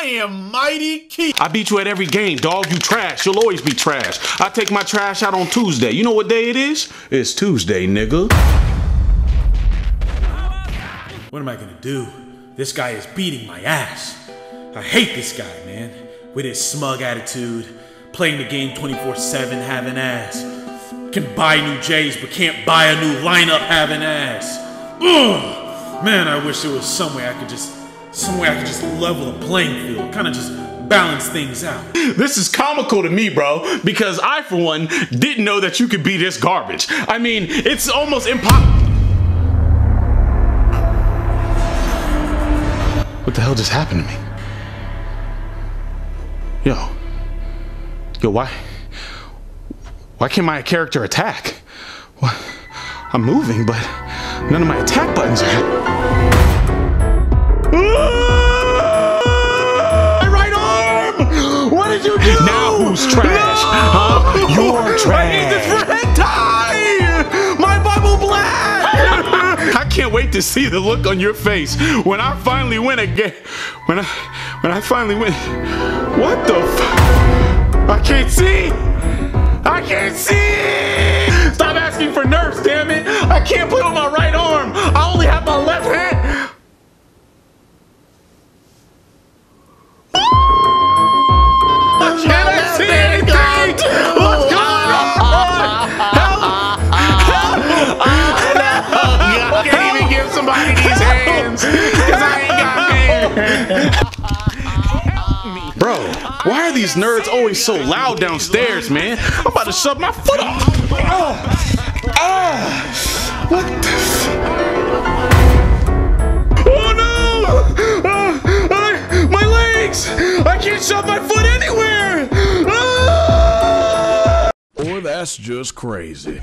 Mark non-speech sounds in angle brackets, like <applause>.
I am Mighty Keef. I beat you at every game, dog. You trash. You'll always be trash. I take my trash out on Tuesday. You know what day it is? It's Tuesday, nigga. What am I gonna do? This guy is beating my ass. I hate this guy, man. With his smug attitude, playing the game 24 7, having ass. Can buy new J's, but can't buy a new lineup, having ass. Ugh! Man, I wish there was some way I could just, some way I could just level the playing field, kind of just balance things out. This is comical to me, bro, because I, for one, didn't know that you could be this garbage. I mean, it's almost impossible. What the hell just happened to me? Yo. Yo, why? Why can't my character attack? What? I'm moving, but none of my attack buttons are. Need this for hentai! My Bible black! I can't wait to see the look on your face when I finally win again. When I when I finally win. What the f I can't see! I can't see! Stop asking for nerfs, damn it! I can't put on my right arm! <laughs> Bro, why are these nerds always so loud downstairs, man? I'm about to shove my foot off. Ah, ah, what the f- Oh no! Ah, ah, my legs! I can't shove my foot anywhere! Ah! Or that's just crazy.